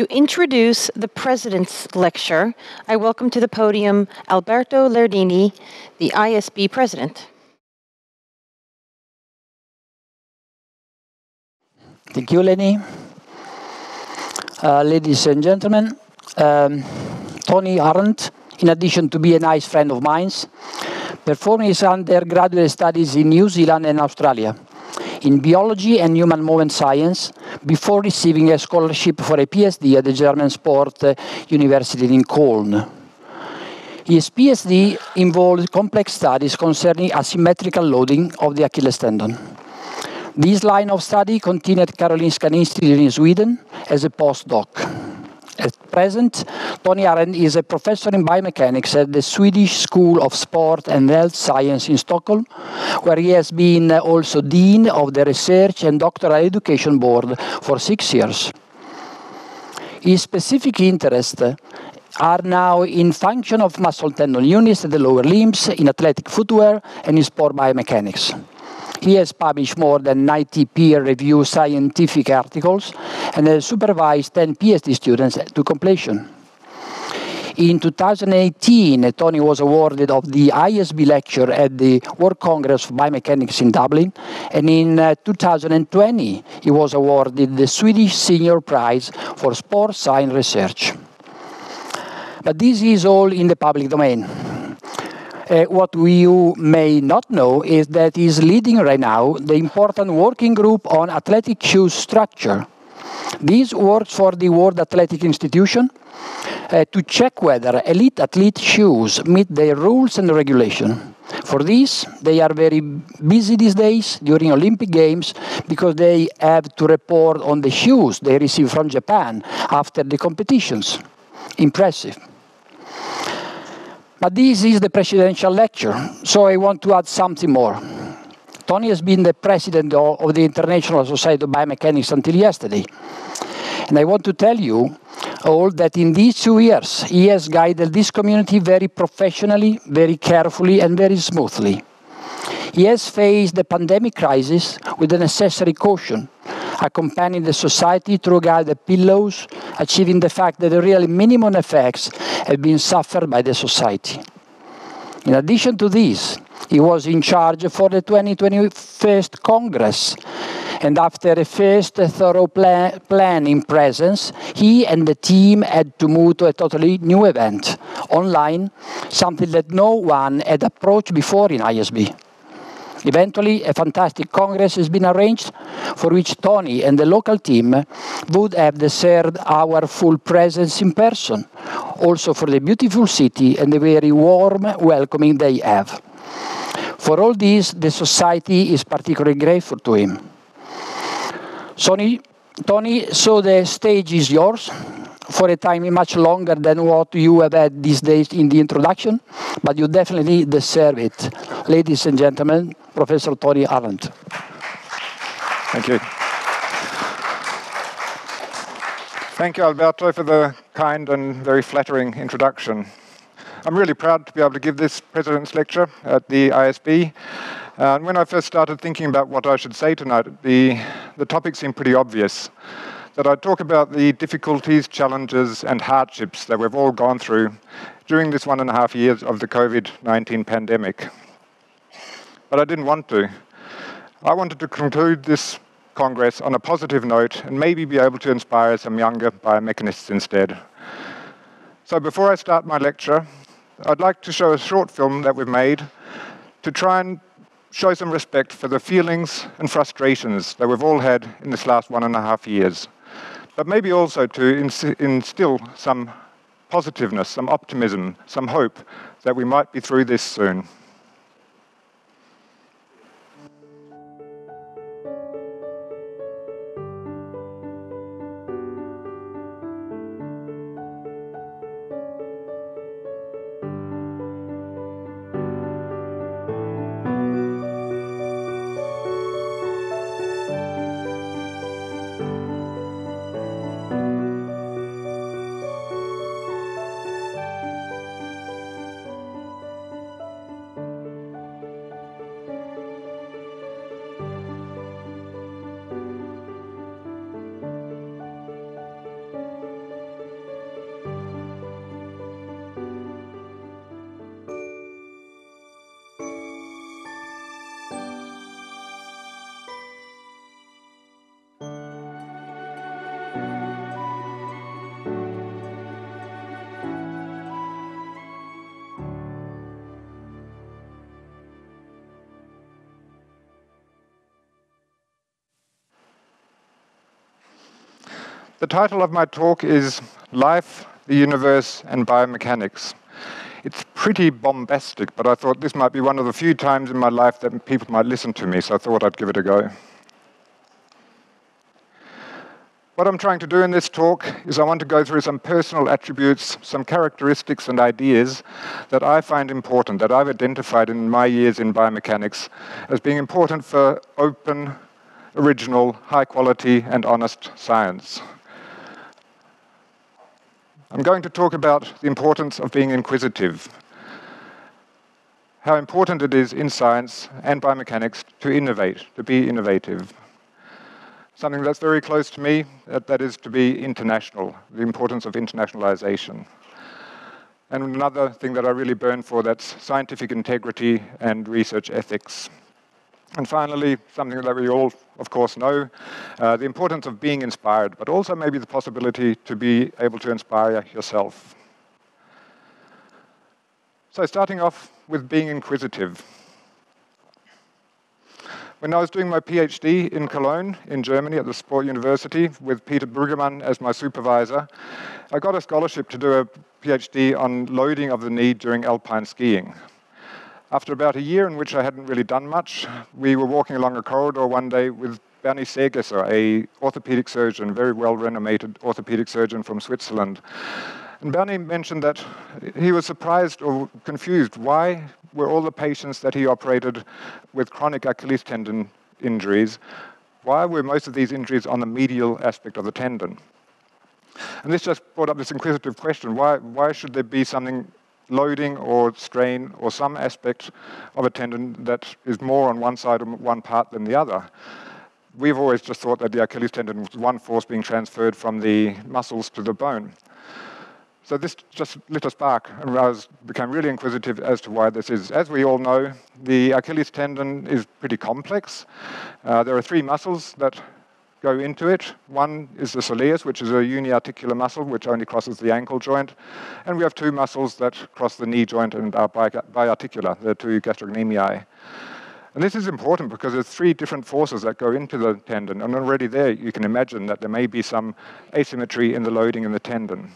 To introduce the President's Lecture, I welcome to the podium Alberto Leardini, the ISB President. Thank you, Lenny. Uh, ladies and gentlemen, um, Toni Arndt, in addition to be a nice friend of mine, performed his undergraduate studies in New Zealand and Australia in biology and human movement science before receiving a scholarship for a PhD at the German Sport eh, University in Cologne. His PhD involved complex studies concerning asymmetrical loading of the Achilles tendon. This line of study continued at Karolinska Institute in Sweden as a postdoc. At present, Toni Arndt is a professor in biomechanics at the Swedish School of Sport and Health Science in Stockholm, where he has been uh, also Dean of the Research and Doctoral Education Board for six years. His specific interests are now in function of muscle tendon units at the lower limbs, in athletic footwear, and in sport biomechanics. He has published more than 90 peer-reviewed scientific articles and has supervised 10 PhD students to completion. In 2018, Toni was awarded of the ISB lecture at the World Congress of Biomechanics in Dublin, and in uh, 2020, he was awarded the Swedish Senior Prize for Sports Science Research. But this is all in the public domain. Uh, what you may not know is that he's leading right now the important working group on athletic shoes structure. This works for the World Athletic Institution uh, to check whether elite athlete shoes meet their rules and regulation. For this, they are very busy these days during Olympic Games because they have to report on the shoes they receive from Japan after the competitions. Impressive. But this is the presidential lecture, so I want to add something more. Toni has been the president of the International Society of Biomechanics until yesterday. And I want to tell you all that in these two years, he has guided this community very professionally, very carefully, and very smoothly. He has faced the pandemic crisis with the necessary caution, accompanying the society through guided pillows, achieving the fact that the really minimum effects have been suffered by the society. In addition to this, he was in charge for the 2021st Congress. And after a first thorough plan, plan in presence, he and the team had to move to a totally new event, online, something that no one had approached before in ISB. Eventually, a fantastic congress has been arranged for which Toni and the local team would have deserved our full presence in person, also for the beautiful city and the very warm welcoming they have. For all this, the society is particularly grateful to him. Toni, so the stage is yours for a time much longer than what you have had these days in the introduction, but you definitely deserve it. Ladies and gentlemen, Professor Toni Arndt. Thank you. Thank you, Alberto, for the kind and very flattering introduction. I'm really proud to be able to give this President's Lecture at the ISB. Uh, and when I first started thinking about what I should say tonight, the, the topic seemed pretty obvious. That I'd talk about the difficulties, challenges, and hardships that we've all gone through during this one and a half years of the COVID 19 pandemic. But I didn't want to. I wanted to conclude this Congress on a positive note and maybe be able to inspire some younger biomechanists instead. So before I start my lecture, I'd like to show a short film that we've made to try and show some respect for the feelings and frustrations that we've all had in this last one and a half years, but maybe also to instill some positiveness, some optimism, some hope that we might be through this soon. The title of my talk is Life, the Universe, and Biomechanics. It's pretty bombastic, but I thought this might be one of the few times in my life that people might listen to me, so I thought I'd give it a go. What I'm trying to do in this talk is I want to go through some personal attributes, some characteristics and ideas that I find important, that I've identified in my years in biomechanics as being important for open, original, high quality, and honest science. I'm going to talk about the importance of being inquisitive, how important it is in science and biomechanics to innovate, to be innovative something that's very close to me, that, that is to be international, the importance of internationalization. And another thing that I really burn for, that's scientific integrity and research ethics. And finally, something that we all, of course, know, uh, the importance of being inspired, but also maybe the possibility to be able to inspire yourself. So starting off with being inquisitive. When I was doing my PhD in Cologne, in Germany, at the Sport University, with Peter Brüggemann as my supervisor, I got a scholarship to do a PhD on loading of the knee during alpine skiing. After about a year in which I hadn't really done much, we were walking along a corridor one day with Bernie Segesser, a orthopedic surgeon, very well-renowned orthopedic surgeon from Switzerland. And Bernie mentioned that he was surprised or confused why were all the patients that he operated with chronic Achilles tendon injuries, why were most of these injuries on the medial aspect of the tendon? And this just brought up this inquisitive question, why, why should there be something loading or strain or some aspect of a tendon that is more on one side or one part than the other? We've always just thought that the Achilles tendon was one force being transferred from the muscles to the bone. So this just lit a spark, and I was, became really inquisitive as to why this is. As we all know, the Achilles tendon is pretty complex. Uh, there are three muscles that go into it. One is the soleus, which is a uniarticular muscle, which only crosses the ankle joint. And we have two muscles that cross the knee joint and are bi biarticular, the two gastrocnemii. And this is important because there's three different forces that go into the tendon. And already there, you can imagine that there may be some asymmetry in the loading in the tendon.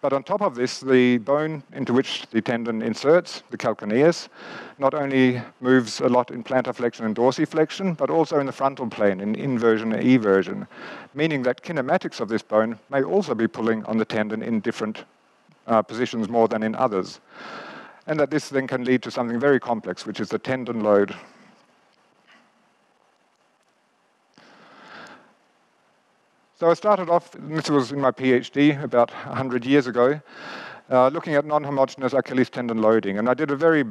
But on top of this, the bone into which the tendon inserts, the calcaneus, not only moves a lot in plantar flexion and dorsiflexion, but also in the frontal plane, in inversion and eversion, meaning that kinematics of this bone may also be pulling on the tendon in different uh, positions more than in others. And that this then can lead to something very complex, which is the tendon load So I started off, and this was in my PhD about 100 years ago, uh, looking at non-homogeneous Achilles tendon loading. And I did a very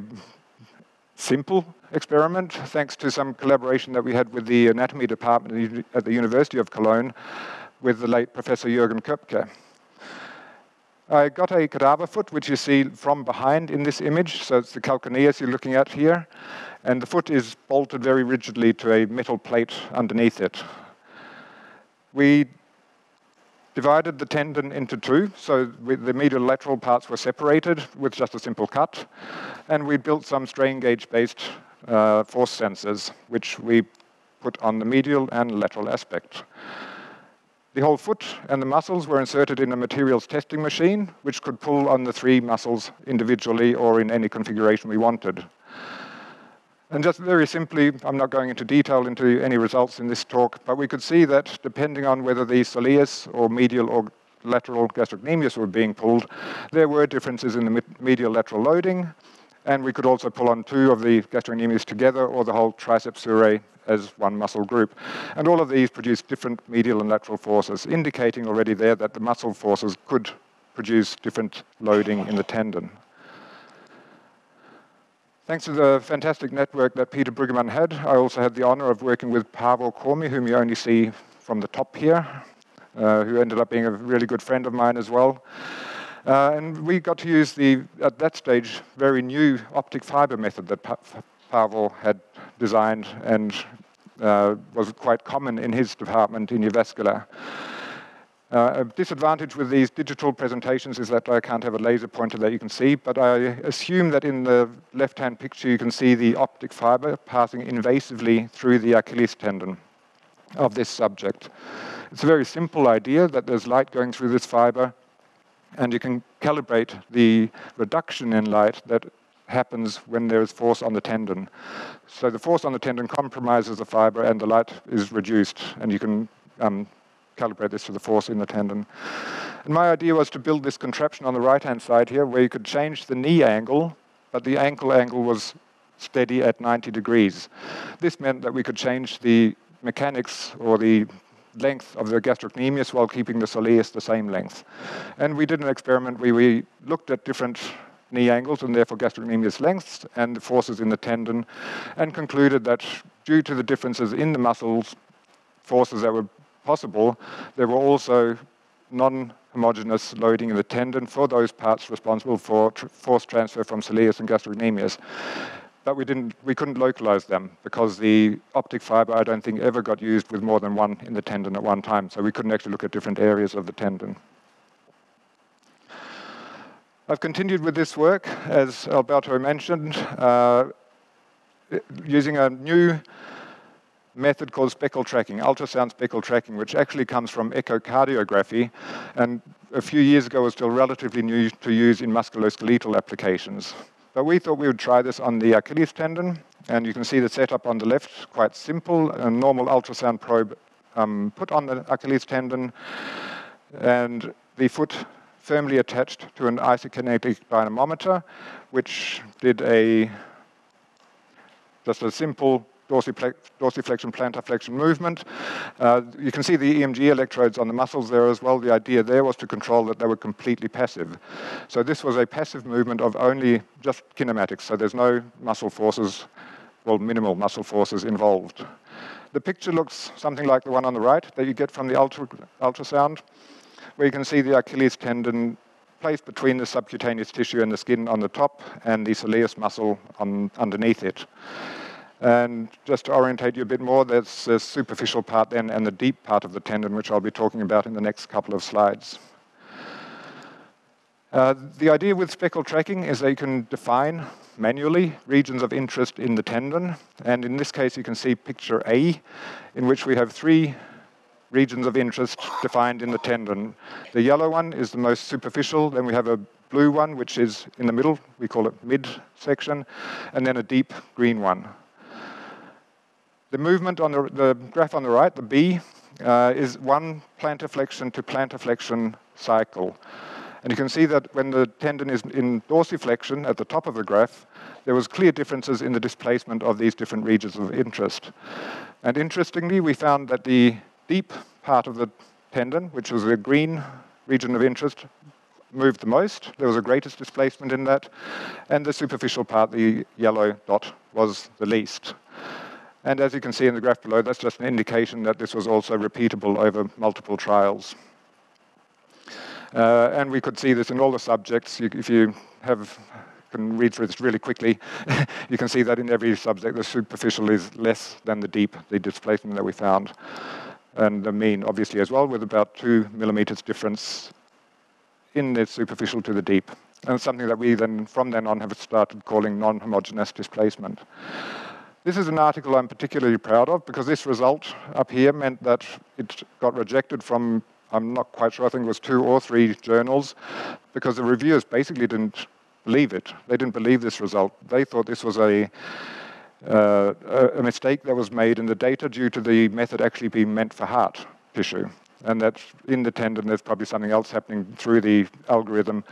simple experiment, thanks to some collaboration that we had with the anatomy department at the University of Cologne with the late Professor Jürgen Koebke. I got a cadaver foot, which you see from behind in this image. So it's the calcaneus you're looking at here. And the foot is bolted very rigidly to a metal plate underneath it. We divided the tendon into two, so the medial lateral parts were separated with just a simple cut, and we built some strain gauge-based uh, force sensors, which we put on the medial and lateral aspect. The whole foot and the muscles were inserted in a materials testing machine, which could pull on the three muscles individually or in any configuration we wanted. And just very simply, I'm not going into detail into any results in this talk, but we could see that depending on whether the soleus or medial or lateral gastrocnemius were being pulled, there were differences in the medial lateral loading, and we could also pull on two of the gastrocnemius together or the whole triceps surae as one muscle group. And all of these produce different medial and lateral forces, indicating already there that the muscle forces could produce different loading in the tendon. Thanks to the fantastic network that Peter Brüggemann had, I also had the honor of working with Paavo Komi, whom you only see from the top here, uh, who ended up being a really good friend of mine as well. Uh, and we got to use the, at that stage, very new optic fiber method that pa Paavo had designed and uh, was quite common in his department in Jyväskylä. Uh, a disadvantage with these digital presentations is that I can't have a laser pointer that you can see, but I assume that in the left-hand picture you can see the optic fiber passing invasively through the Achilles tendon. of this subject. It's a very simple idea that there's light going through this fiber, and you can calibrate the reduction in light that happens when there is force on the tendon. So the force on the tendon compromises the fiber and the light is reduced, and you can um, calibrate this to the force in the tendon. And my idea was to build this contraption on the right-hand side here where you could change the knee angle, but the ankle angle was steady at 90 degrees. This meant that we could change the mechanics or the length of the gastrocnemius while keeping the soleus the same length. And we did an experiment where we looked at different knee angles and therefore gastrocnemius lengths and the forces in the tendon and concluded that due to the differences in the muscles forces that were possible, there were also non-homogeneous loading in the tendon for those parts responsible for tr force transfer from soleus and gastrocnemius. But we didn't, we couldn't localize them because the optic fiber, I don't think, ever got used with more than one in the tendon at one time. So we couldn't actually look at different areas of the tendon. I've continued with this work, as Alberto mentioned, uh, using a new method called speckle tracking, ultrasound speckle tracking, which actually comes from echocardiography, and a few years ago was still relatively new to use in musculoskeletal applications. But we thought we would try this on the Achilles tendon, and you can see the setup on the left, quite simple, a normal ultrasound probe um, put on the Achilles tendon, and the foot firmly attached to an isokinetic dynamometer, which did a just a simple dorsiflexion, plantar flexion movement. Uh, you can see the EMG electrodes on the muscles there as well. The idea there was to control that they were completely passive. So this was a passive movement of only just kinematics. So there's no muscle forces, well, minimal muscle forces involved. The picture looks something like the one on the right that you get from the ultra, ultrasound where you can see the Achilles tendon placed between the subcutaneous tissue and the skin on the top and the soleus muscle on, underneath it. And just to orientate you a bit more, there's the superficial part then and the deep part of the tendon, which I'll be talking about in the next couple of slides. Uh, the idea with speckle tracking is that you can define manually regions of interest in the tendon. And in this case, you can see picture A, in which we have three regions of interest defined in the tendon. The yellow one is the most superficial, then we have a blue one, which is in the middle, we call it mid-section, and then a deep green one. The movement on the, the graph on the right, the B, uh, is one plantar flexion to plantar flexion cycle. And you can see that when the tendon is in dorsiflexion at the top of the graph, there was clear differences in the displacement of these different regions of interest. And interestingly, we found that the deep part of the tendon, which was the green region of interest, moved the most. There was the greatest displacement in that. And the superficial part, the yellow dot, was the least. And as you can see in the graph below, that's just an indication that this was also repeatable over multiple trials. Uh, and we could see this in all the subjects. You, if you have can read through this really quickly, you can see that in every subject the superficial is less than the deep, the displacement that we found and the mean obviously as well with about two millimeters difference in the superficial to the deep. And something that we then, from then on, have started calling non-homogeneous displacement. This is an article I'm particularly proud of because this result up here meant that it got rejected from, I'm not quite sure, I think it was two or three journals because the reviewers basically didn't believe it. They didn't believe this result. They thought this was a uh, a mistake that was made in the data due to the method actually being meant for heart tissue. And that in the tendon, there's probably something else happening through the algorithm,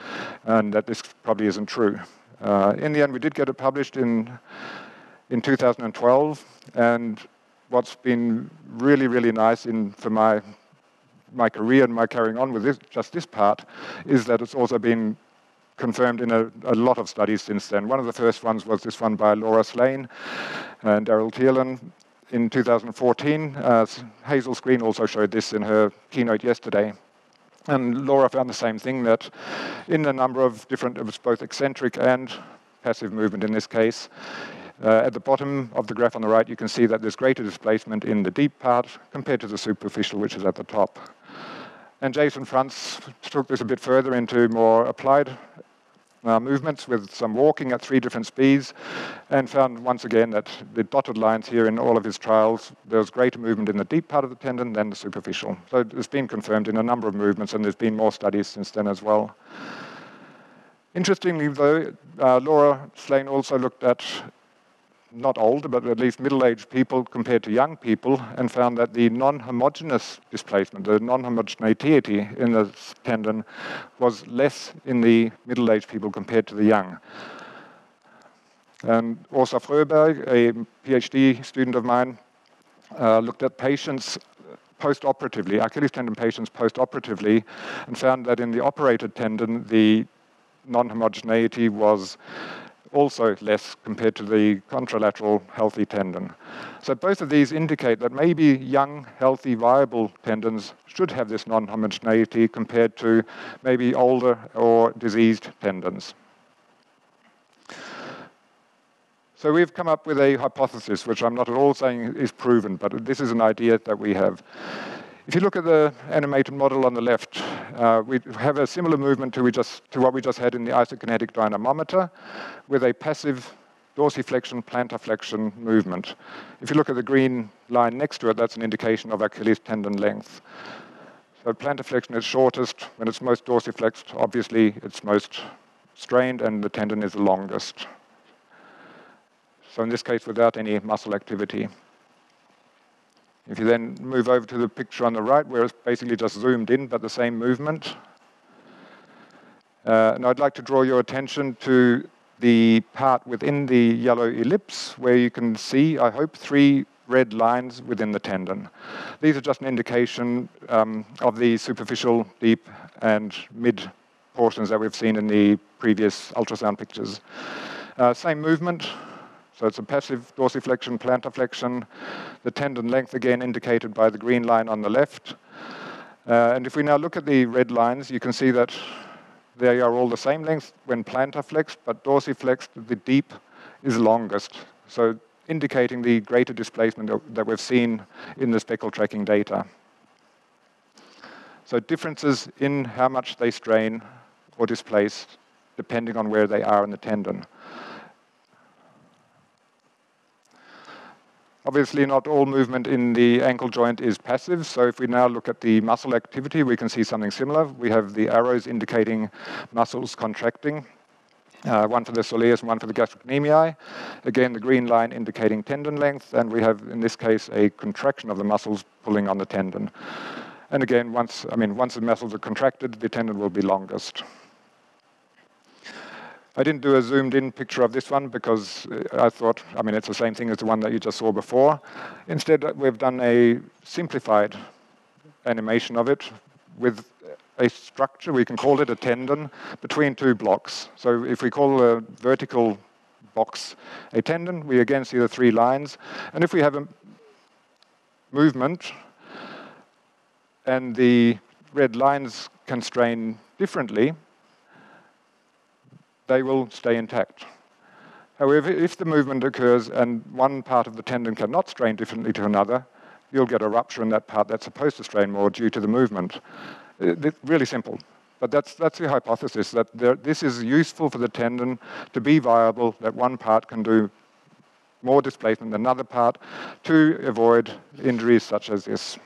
and that this probably isn't true. Uh, in the end, we did get it published in, in 2012, and what's been really, really nice in, for my, my career and my carrying on with this, just this part is that it's also been confirmed in a, a, lot of studies since then. One of the first ones was this one by Laura Slane and Darryl Thelen in 2014. Uh, Hazel Screen also showed this in her keynote yesterday. And Laura found the same thing, that in a number of different, it was both eccentric and passive movement in this case, uh, at the bottom of the graph on the right, you can see that there's greater displacement in the deep part compared to the superficial, which is at the top. And Jason Franz took this a bit further into more applied uh, movements with some walking at three different speeds and found once again that the dotted lines here in all of his trials, there was greater movement in the deep part of the tendon than the superficial. So it's been confirmed in a number of movements and there's been more studies since then as well. Interestingly though, uh, Laura Slane also looked at not older, but at least middle-aged people compared to young people, and found that the non-homogeneous displacement, the non-homogeneity in the tendon, was less in the middle-aged people compared to the young. And Åsa Fröberg, a PhD student of mine, uh, looked at patients post-operatively, Achilles tendon patients post-operatively, and found that in the operated tendon, the non-homogeneity was also less compared to the contralateral healthy tendon. So both of these indicate that maybe young, healthy, viable tendons should have this non-homogeneity compared to maybe older or diseased tendons. So we've come up with a hypothesis, which I'm not at all saying is proven, but this is an idea that we have. If you look at the animated model on the left, uh, we have a similar movement to, just, to what we just had in the isokinetic dynamometer with a passive dorsiflexion, plantarflexion movement. If you look at the green line next to it, that's an indication of Achilles tendon length. So plantarflexion is shortest. When it's most dorsiflexed, obviously it's most strained and the tendon is the longest. So in this case, without any muscle activity. If you then move over to the picture on the right, where it's basically just zoomed in, but the same movement. Uh, and I'd like to draw your attention to the part within the yellow ellipse, where you can see, I hope, three red lines within the tendon. These are just an indication um, of the superficial, deep, and mid portions that we've seen in the previous ultrasound pictures. Uh, same movement, so it's a passive dorsiflexion, plantarflexion. The tendon length again indicated by the green line on the left. Uh, and if we now look at the red lines, you can see that they are all the same length when plantar flexed, but dorsiflexed, the deep is longest. So indicating the greater displacement that we've seen in the speckle tracking data. So differences in how much they strain or displace depending on where they are in the tendon. Obviously, not all movement in the ankle joint is passive. So if we now look at the muscle activity, we can see something similar. We have the arrows indicating muscles contracting. Uh, one for the soleus and one for the gastrocnemiae. Again, the green line indicating tendon length, and we have, in this case, a contraction of the muscles pulling on the tendon. And again, once, I mean, once the muscles are contracted, the tendon will be longest. I didn't do a zoomed in picture of this one because uh, I thought, I mean, it's the same thing as the one that you just saw before. Instead, uh, we've done a simplified animation of it with a structure, we can call it a tendon, between two blocks. So if we call a vertical box a tendon, we again see the three lines. And if we have a movement and the red lines constrain differently, they will stay intact. However, if the movement occurs and one part of the tendon cannot strain differently to another, you'll get a rupture in that part that's supposed to strain more due to the movement. It's uh, really simple. But that's, that's the hypothesis, that there, this is useful for the tendon to be viable, that one part can do more displacement than another part to avoid injuries such as this.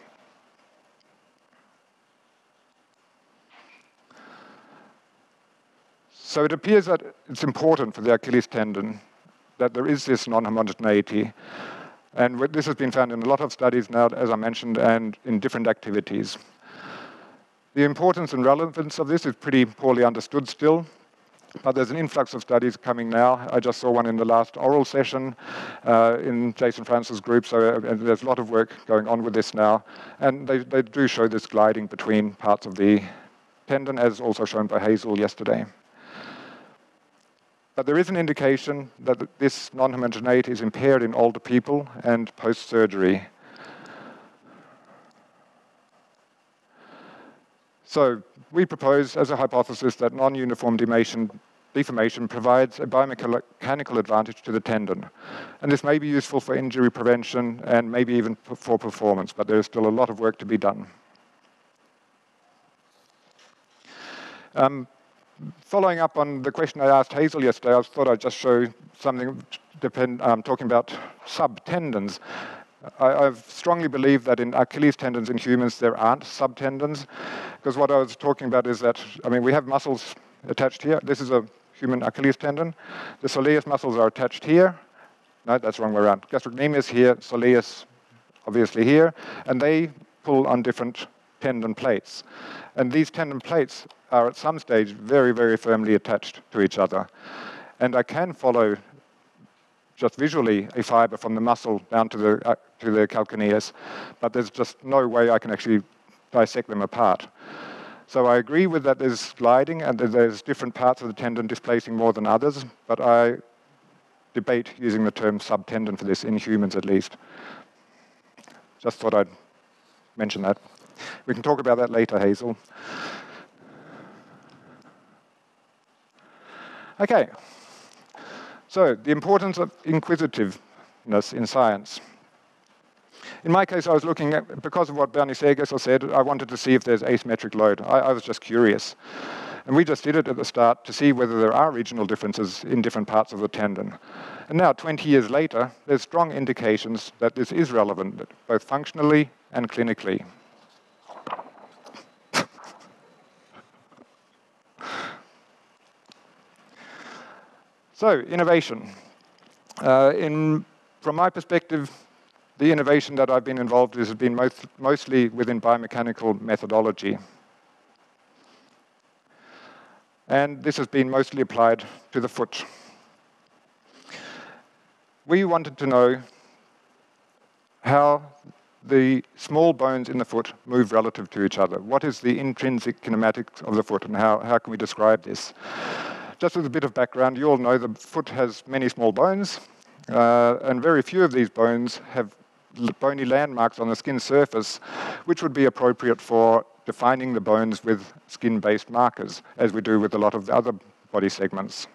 So it appears that it's important for the Achilles tendon that there is this non-homogeneity. And this has been found in a lot of studies now, as I mentioned, and in different activities. The importance and relevance of this is pretty poorly understood still, but there's an influx of studies coming now. I just saw one in the last oral session uh, in Jason Franz's group, so uh, there's a lot of work going on with this now. And they, they do show this gliding between parts of the tendon, as also shown by Hazel yesterday. But there is an indication that this non-homogeneity is impaired in older people and post-surgery. So we propose as a hypothesis that non-uniform deformation provides a biomechanical advantage to the tendon. And this may be useful for injury prevention and maybe even for performance, but there is still a lot of work to be done. Um, following up on the question I asked Hazel yesterday, I thought I'd just show something depend, um, talking about subtendons. I, I strongly believe that in Achilles tendons in humans there aren't subtendons, because what I was talking about is that, I mean, we have muscles attached here. This is a human Achilles tendon. The soleus muscles are attached here. No, that's the wrong way around. Gastrocnemius here, soleus obviously here, and they pull on different tendon plates. And these tendon plates are at some stage very, very firmly attached to each other. And I can follow just visually a fiber from the muscle down to the, uh, to the calcaneus, but there's just no way I can actually dissect them apart. So I agree with that there's sliding and that there's different parts of the tendon displacing more than others, but I debate using the term subtendon for this, in humans at least. Just thought I'd mention that. We can talk about that later, Hazel. Okay, so the importance of inquisitiveness in science. In my case, I was looking at, because of what Bernie Segesser said, I wanted to see if there's asymmetric load. I, I was just curious. And we just did it at the start to see whether there are regional differences in different parts of the tendon. And now, 20 years later, there's strong indications that this is relevant, both functionally and clinically. So, innovation. Uh, in, from my perspective, the innovation that I've been involved in has been most, mostly within biomechanical methodology. And this has been mostly applied to the foot. We wanted to know how the small bones in the foot move relative to each other. What is the intrinsic kinematics of the foot and how, how can we describe this? Just as a bit of background, you all know the foot has many small bones, uh, and very few of these bones have bony landmarks on the skin surface, which would be appropriate for defining the bones with skin-based markers, as we do with a lot of the other body segments.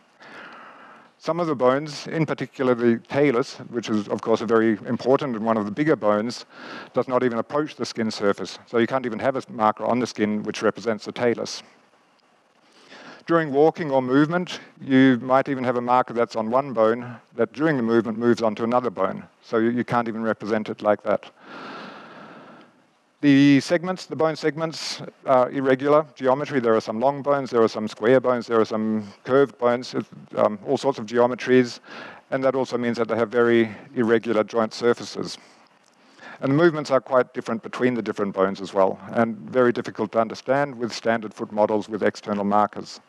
Some of the bones, in particular the talus, which is of course a very important and one of the bigger bones, does not even approach the skin surface. So you can't even have a marker on the skin which represents the talus. During walking or movement, you might even have a marker that's on one bone that during the movement moves onto another bone. So you, you can't even represent it like that. The segments, the bone segments, are irregular geometry. There are some long bones, there are some square bones, there are some curved bones, um, all sorts of geometries, and that also means that they have very irregular joint surfaces. And the movements are quite different between the different bones as well, and very difficult to understand with standard foot models with external markers.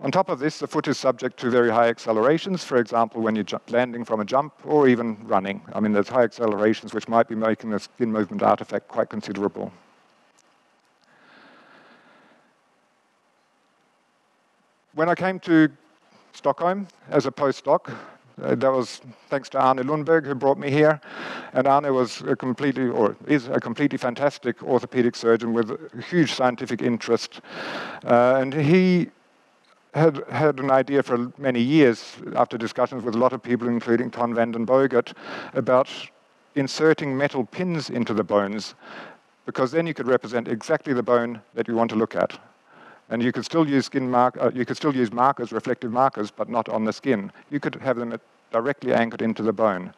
On top of this, the foot is subject to very high accelerations, for example, when you're landing from a jump or even running. I mean, there's high accelerations which might be making the skin movement artifact quite considerable. When I came to Stockholm as a postdoc, that was thanks to Arne Lundberg who brought me here. And Arne was a completely, or is a completely fantastic orthopedic surgeon with a huge scientific interest. Uh, and he had had an idea for many years, after discussions with a lot of people, including Ton van den Bogert, about inserting metal pins into the bones, because then you could represent exactly the bone that you want to look at. And you could still use skin mark, uh, you could still use markers, reflective markers, but not on the skin. You could have them directly anchored into the bone.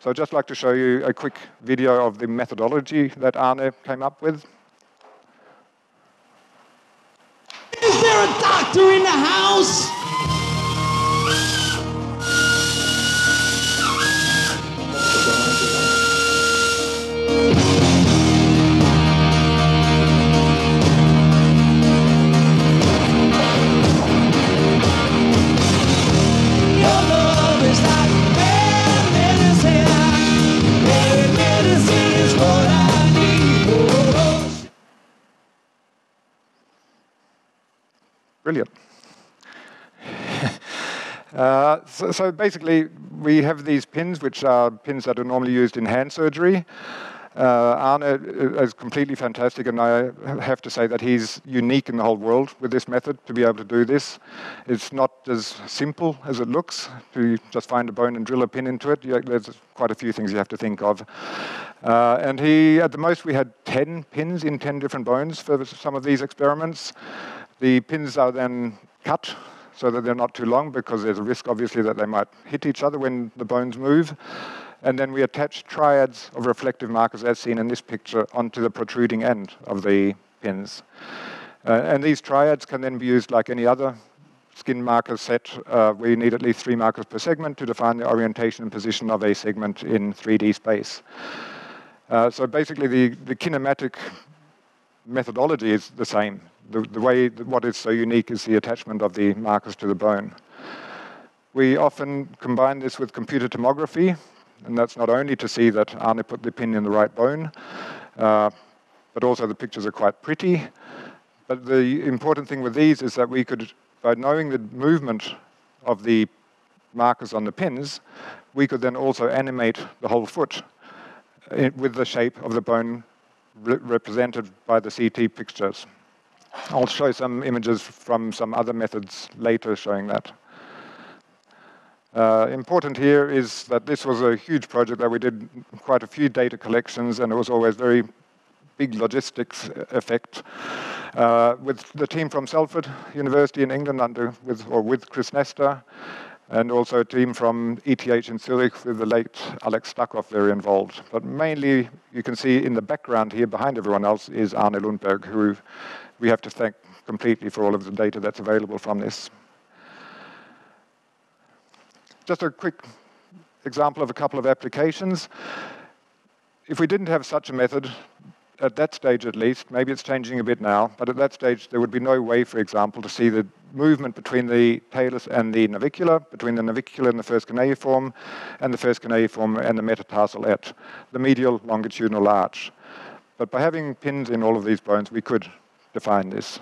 So I'd just like to show you a quick video of the methodology that Arne came up with. Is there a doctor in the house? Brilliant. Uh, so, so basically, we have these pins, which are pins that are normally used in hand surgery. Uh, Arne is completely fantastic, and I have to say that he's unique in the whole world with this method to be able to do this. It's not as simple as it looks to just find a bone and drill a pin into it. You, there's quite a few things you have to think of. Uh, and he, at the most, we had 10 pins in 10 different bones for some of these experiments The pins are then cut so that they're not too long because there's a risk, obviously, that they might hit each other when the bones move. And then we attach triads of reflective markers, as seen in this picture, onto the protruding end of the pins. Uh, and these triads can then be used like any other skin marker set. Uh, we need at least three markers per segment to define the orientation and position of a segment in 3D space. Uh, so basically, the, the kinematic methodology is the same. The, the way, what is so unique is the attachment of the markers to the bone. We often combine this with computer tomography, and that's not only to see that Arne put the pin in the right bone, uh, but also the pictures are quite pretty. But the important thing with these is that we could, by knowing the movement of the markers on the pins, we could then also animate the whole foot uh, with the shape of the bone re represented by the CT pictures. I'll show some images from some other methods later showing that. Uh, important here is that this was a huge project that we did quite a few data collections and it was always very big logistics effect. Uh, with the team from Salford University in England under with or with Chris Nester and also a team from ETH in Zurich with the late Alex Stacoff very involved. But mainly you can see in the background here behind everyone else is Arne Lundberg who we have to thank completely for all of the data that's available from this. Just a quick example of a couple of applications. If we didn't have such a method, at that stage at least, maybe it's changing a bit now, but at that stage there would be no way, for example, to see the movement between the talus and the navicular, between the navicular and the first cuneiform, and the first cuneiform and the metatarsal et, the medial longitudinal arch. But by having pins in all of these bones, we could define this.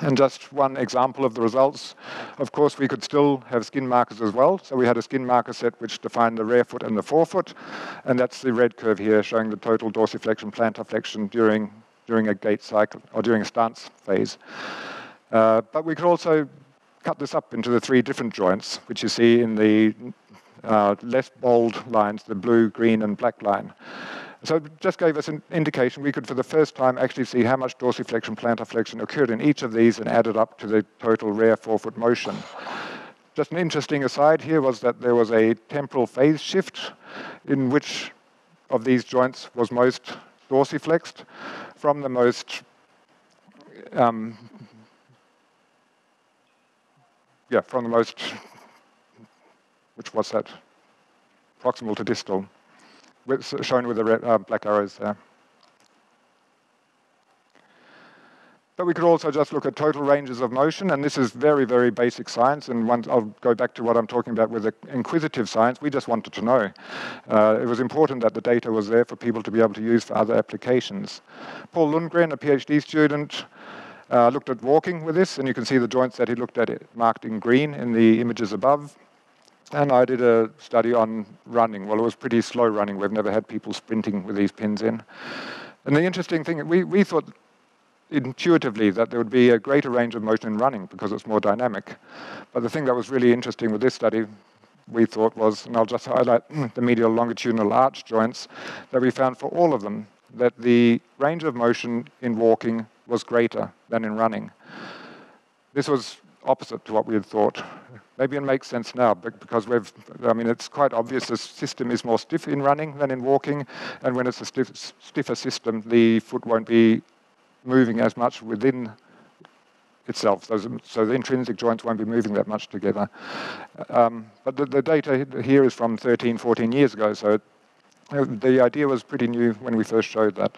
And just one example of the results. Of course, we could still have skin markers as well. So we had a skin marker set which defined the rear foot and the forefoot. And that's the red curve here showing the total dorsiflexion, plantar flexion during, during a gait cycle or during a stance phase. Uh, but we could also cut this up into the three different joints, which you see in the uh, less bold lines, the blue, green, and black line. So it just gave us an indication we could, for the first time, actually see how much dorsiflexion, plantar flexion occurred in each of these and added up to the total rear forefoot motion. Just an interesting aside here was that there was a temporal phase shift in which of these joints was most dorsiflexed. From the most um, yeah, from the most, which was that, proximal to distal shown with the red, uh, black arrows there. But we could also just look at total ranges of motion, and this is very, very basic science. And once I'll go back to what I'm talking about with the inquisitive science. We just wanted to know. Uh, it was important that the data was there for people to be able to use for other applications. Paul Lundgren, a PhD student, uh, looked at walking with this, and you can see the joints that he looked at it marked in green in the images above. And I did a study on running. Well, it was pretty slow running. We've never had people sprinting with these pins in. And the interesting thing, we, we thought intuitively that there would be a greater range of motion in running because it's more dynamic. But the thing that was really interesting with this study, we thought was, and I'll just highlight the medial longitudinal arch joints, that we found for all of them that the range of motion in walking was greater than in running. This was opposite to what we had thought. Maybe it makes sense now because we've, I mean, it's quite obvious the system is more stiff in running than in walking. And when it's a stiff, stiffer system, the foot won't be moving as much within itself. So, so the intrinsic joints won't be moving that much together. Um, but the, the, data here is from 13, 14 years ago. So it, the idea was pretty new when we first showed that.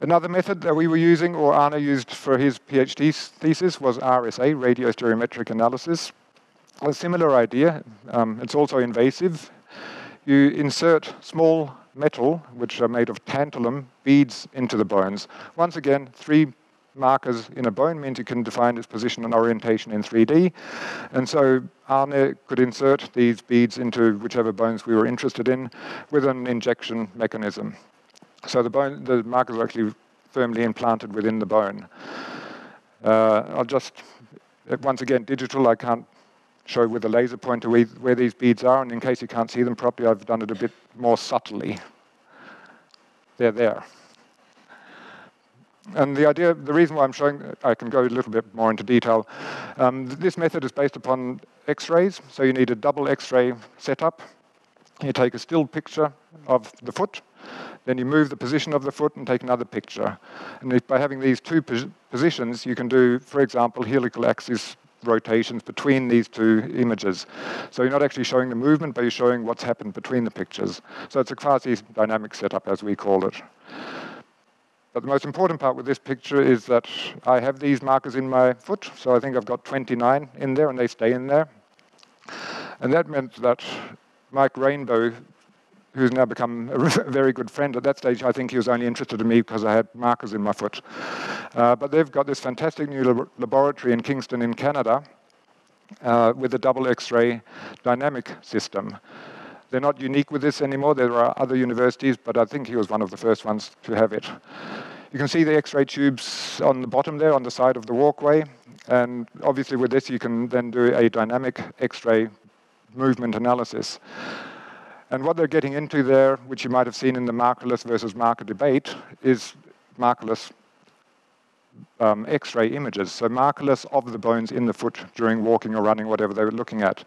Another method that we were using, or Arne used for his PhD thesis, was RSA, radiostereometric analysis. A similar idea. Um, it's also invasive. You insert small metal, which are made of tantalum, beads into the bones. Once again, three markers in a bone means you can define its position and orientation in 3D. And so Arne could insert these beads into whichever bones we were interested in with an injection mechanism. So the bone, the markers are actually firmly implanted within the bone. Uh, I'll just, once again, digital, I can't show with a laser pointer where these beads are, and in case you can't see them properly, I've done it a bit more subtly. they're there. And the idea, the reason why I'm showing, I can go a little bit more into detail. Um, this method is based upon X-rays, so you need a double X-ray setup. You take a still picture of the foot, then you move the position of the foot and take another picture. And by having these two pos positions, you can do, for example, helical axis rotations between these two images. So you're not actually showing the movement, but you're showing what's happened between the pictures. So it's a quasi-dynamic setup, as we call it. But the most important part with this picture is that I have these markers in my foot, so I think I've got 29 in there, and they stay in there. And that meant that Mike Rainbow, who's now become a very good friend, at that stage I think he was only interested in me because I had markers in my foot. Uh, but they've got this fantastic new lab laboratory in Kingston in Canada uh, with a double X-ray dynamic system. They're not unique with this anymore. There are other universities, but I think he was one of the first ones to have it. You can see the X-ray tubes on the bottom there on the side of the walkway. And obviously with this, you can then do a dynamic X-ray movement analysis. And what they're getting into there, which you might have seen in the markerless versus marker debate, is markerless um, X-ray images, so markerless of the bones in the foot during walking or running, whatever they were looking at.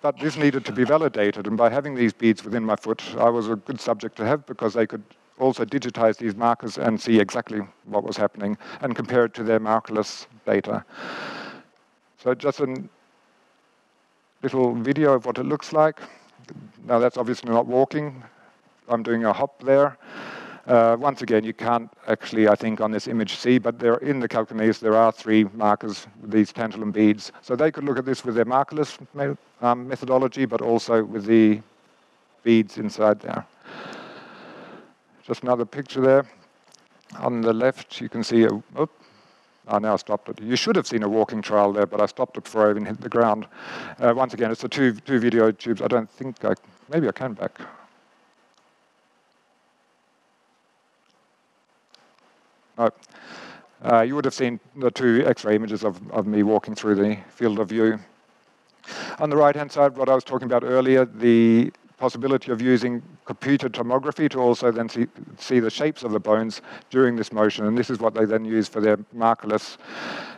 But this needed to be validated, and by having these beads within my foot, I was a good subject to have because they could also digitize these markers and see exactly what was happening and compare it to their markerless data. So just a little video of what it looks like. Now that's obviously not walking. I'm doing a hop there. Uh, once again, you can't actually, I think, on this image see, but there in the calcaneus there are three markers, with these tantalum beads. So they could look at this with their markerless me um, methodology, but also with the beads inside there. Just another picture there. On the left, you can see a, oh, I now stopped it. You should have seen a walking trial there, but I stopped it before I even hit the ground. Uh, once again, it's the two, two video tubes. I don't think I, maybe I can back. Oh. Uh, you would have seen the two X-ray images of, of me walking through the field of view. On the right-hand side, what I was talking about earlier, the possibility of using computer tomography to also then see, see the shapes of the bones during this motion. And this is what they then use for their markerless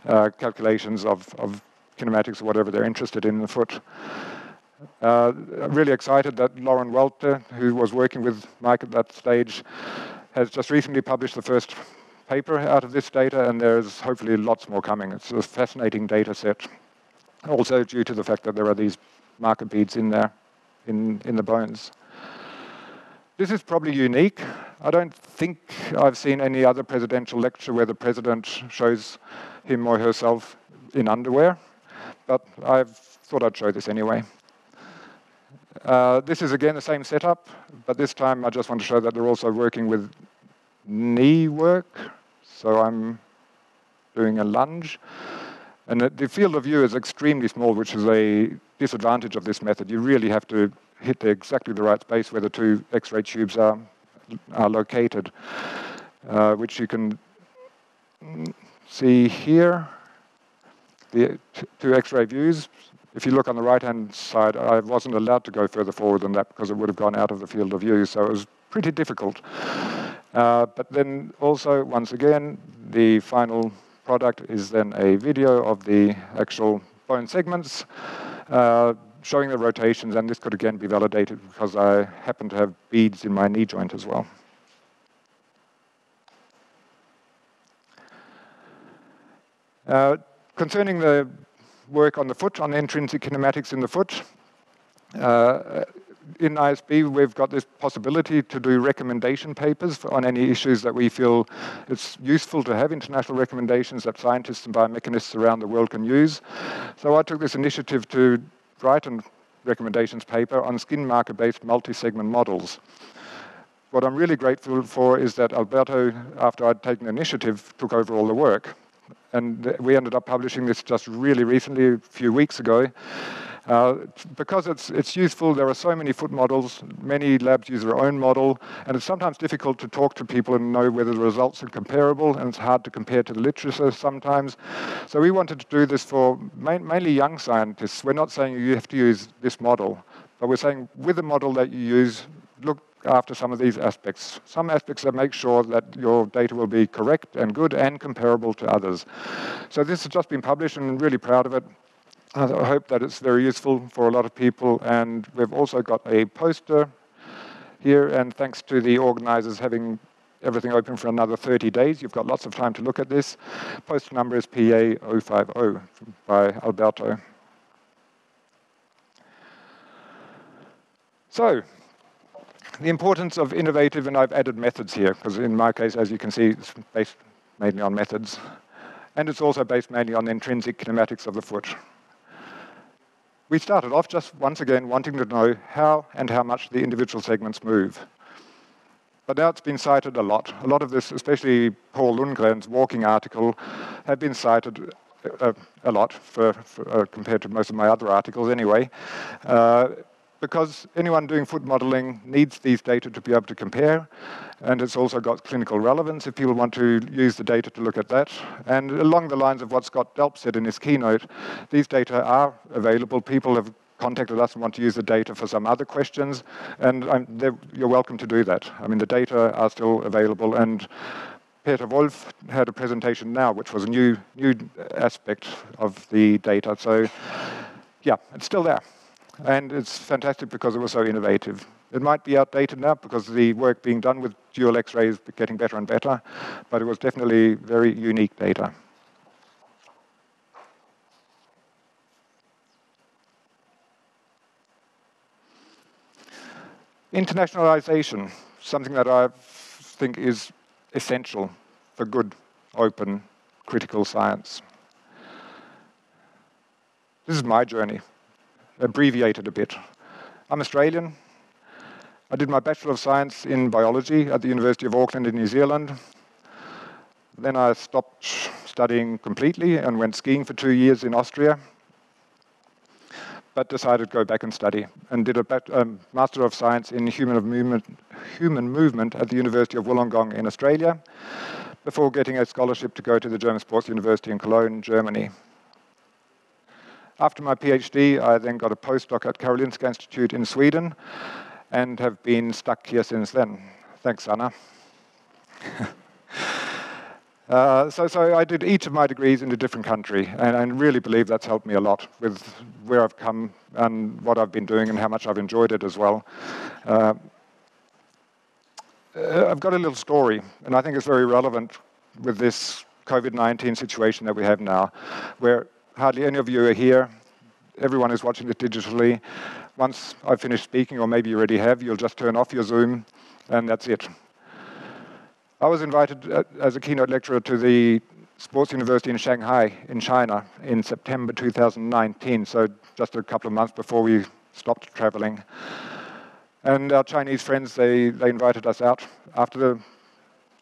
uh, calculations of, of kinematics or whatever they're interested in, in the foot. Uh, I'm really excited that Lauren Welte, who was working with Mike at that stage, has just recently published the first paper out of this data, and there's hopefully lots more coming. It's a fascinating data set, also due to the fact that there are these marker beads in there, in, in the bones. This is probably unique. I don't think I've seen any other presidential lecture where the president shows him or herself in underwear, but I've thought I'd show this anyway. Uh, this is again the same setup, but this time I just want to show that they're also working with knee work. So I'm doing a lunge. And the field of view is extremely small, which is a disadvantage of this method. You really have to hit exactly the right space where the two X-ray tubes are, are located, uh, which you can see here. The two X-ray views. If you look on the right-hand side, I wasn't allowed to go further forward than that because it would have gone out of the field of view, so it was pretty difficult. Uh, but then also, once again, the final product is then a video of the actual bone segments uh, showing the rotations, and this could again be validated because I happen to have beads in my knee joint as well. Uh, concerning the work on the foot, on intrinsic kinematics in the foot, uh, in ISB, we've got this possibility to do recommendation papers on any issues that we feel it's useful to have international recommendations that scientists and biomechanists around the world can use. So I took this initiative to write a recommendations paper on skin marker-based multi-segment models. What I'm really grateful for is that Alberto, after I'd taken the initiative, took over all the work. And we ended up publishing this just really recently, a few weeks ago. Uh, because it's, it's useful, there are so many foot models, many labs use their own model, and it's sometimes difficult to talk to people and know whether the results are comparable, and it's hard to compare to the literature sometimes. So we wanted to do this for main, mainly young scientists. We're not saying you have to use this model, but we're saying with the model that you use, look after some of these aspects. Some aspects that make sure that your data will be correct and good and comparable to others. So this has just been published and I'm really proud of it. I hope that it's very useful for a lot of people and we've also got a poster here and thanks to the organizers having everything open for another 30 days. You've got lots of time to look at this. Poster number is PA050 by Alberto. So, the importance of innovative, and I've added methods here, because in my case, as you can see, it's based mainly on methods. And it's also based mainly on the intrinsic kinematics of the foot. We started off just once again wanting to know how and how much the individual segments move. But now it's been cited a lot. A lot of this, especially Paul Lundgren's walking article, have been cited uh, a lot for, for, uh, compared to most of my other articles anyway. Uh, because anyone doing foot modeling needs these data to be able to compare, and it's also got clinical relevance if people want to use the data to look at that. And along the lines of what Scott Delp said in his keynote, these data are available. People have contacted us and want to use the data for some other questions, and you're welcome to do that. I mean, the data are still available, and Peter Wolf had a presentation now, which was a new, new aspect of the data. So, yeah, it's still there. And it's fantastic because it was so innovative. It might be outdated now because the work being done with dual X-ray is getting better and better, but it was definitely very unique data. Internationalization, something that I think is essential for good, open, critical science. This is my journey abbreviated a bit. I'm Australian. I did my Bachelor of Science in Biology at the University of Auckland in New Zealand. Then I stopped studying completely and went skiing for two years in Austria, but decided to go back and study and did a um, Master of Science in Human Movement, Human Movement at the University of Wollongong in Australia before getting a scholarship to go to the German Sports University in Cologne, Germany. After my PhD, I then got a postdoc at Karolinska Institute in Sweden and have been stuck here since then. Thanks, Anna. uh, so, so I did each of my degrees in a different country, and I really believe that's helped me a lot with where I've come and what I've been doing and how much I've enjoyed it as well. Uh, uh I've got a little story, and I think it's very relevant with this COVID-19 situation that we have now, where hardly any of you are here. Everyone is watching it digitally. Once I finish speaking, or maybe you already have, you'll just turn off your Zoom, and that's it. I was invited uh, as a keynote lecturer to the Sports University in Shanghai, in China, in September 2019, so just a couple of months before we stopped traveling. And our Chinese friends, they, they invited us out after the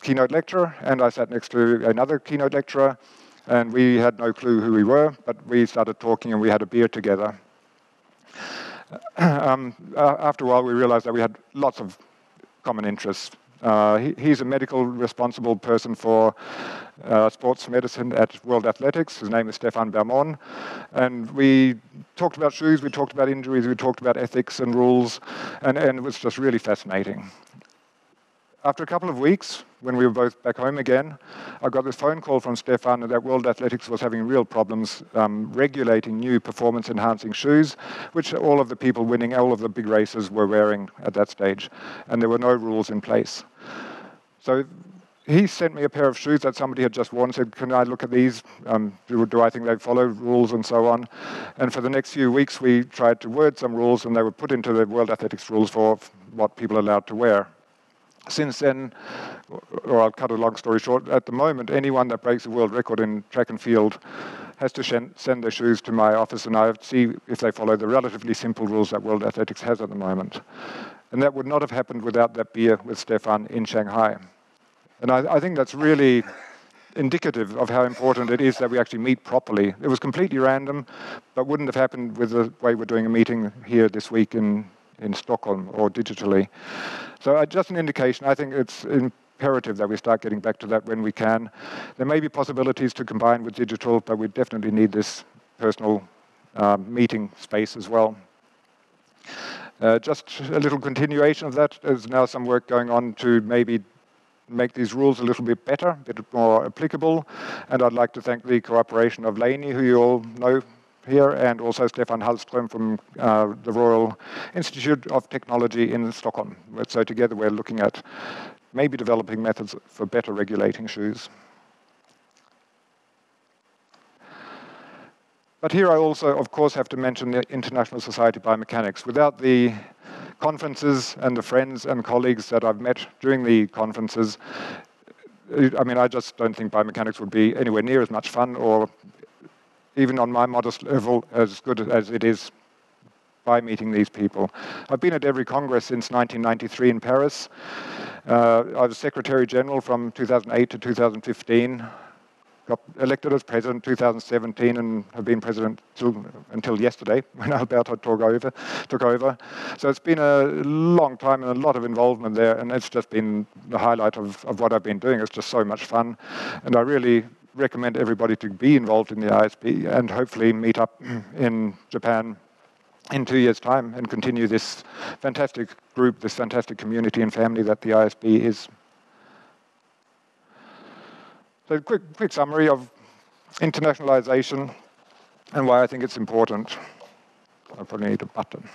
keynote lecture, and I sat next to another keynote lecturer, and we had no clue who we were, but we started talking and we had a beer together. um, after a while, we realized that we had lots of common interests. Uh, he, he's a medical responsible person for uh, sports medicine at World Athletics. His name is Stefan Bermon. And we talked about shoes, we talked about injuries, we talked about ethics and rules, and, and it was just really fascinating. After a couple of weeks, when we were both back home again, I got this phone call from Stefan that World Athletics was having real problems um, regulating new performance enhancing shoes, which all of the people winning all of the big races were wearing at that stage. And there were no rules in place. So he sent me a pair of shoes that somebody had just worn, said, can I look at these? Um, do, do, I think they follow rules and so on? And for the next few weeks, we tried to word some rules, and they were put into the World Athletics rules for what people are allowed to wear since then, or I'll cut a long story short, at the moment, anyone that breaks a world record in track and field has to send their shoes to my office and I see if they follow the relatively simple rules that World Athletics has at the moment. And that would not have happened without that beer with Stefan in Shanghai. And I, I think that's really indicative of how important it is that we actually meet properly. It was completely random, but wouldn't have happened with the way we're doing a meeting here this week in, in Stockholm or digitally. So uh, just an indication, I think it's imperative that we start getting back to that when we can. There may be possibilities to combine with digital, but we definitely need this personal uh, meeting space as well. Uh, just a little continuation of that. There's now some work going on to maybe make these rules a little bit better, a bit more applicable. And I'd like to thank the cooperation of Lainey, who you all know here, and also Stefan Hallström from uh, the Royal Institute of Technology in Stockholm. So together we're looking at maybe developing methods for better regulating shoes. But here I also, of course, have to mention the International Society of Biomechanics. Without the conferences and the friends and colleagues that I've met during the conferences, I mean, I just don't think biomechanics would be anywhere near as much fun or even on my modest level as good as it is by meeting these people. I've been at every Congress since 1993 in Paris. Uh, I was Secretary General from 2008 to 2015 got elected as president 2017 and have been president till, until yesterday when Alberto took over, took over. So it's been a long time and a lot of involvement there, and it's just been the highlight of, of what I've been doing. It's just so much fun, and I really recommend everybody to be involved in the ISB and hopefully meet up in Japan in two years' time and continue this fantastic group, this fantastic community and family that the ISB is. So quick, quick summary of internationalization and why I think it's important. I probably need a button.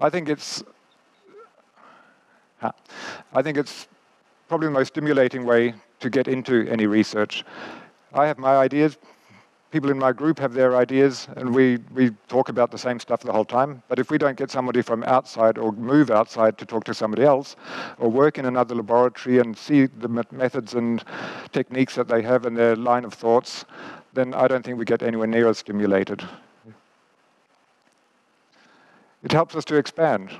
I think it's I think it's probably the most stimulating way to get into any research. I have my ideas, people in my group have their ideas and we, we talk about the same stuff the whole time. But if we don't get somebody from outside or move outside to talk to somebody else or work in another laboratory and see the methods and techniques that they have and their line of thoughts, then I don't think we get anywhere near as stimulated. It helps us to expand.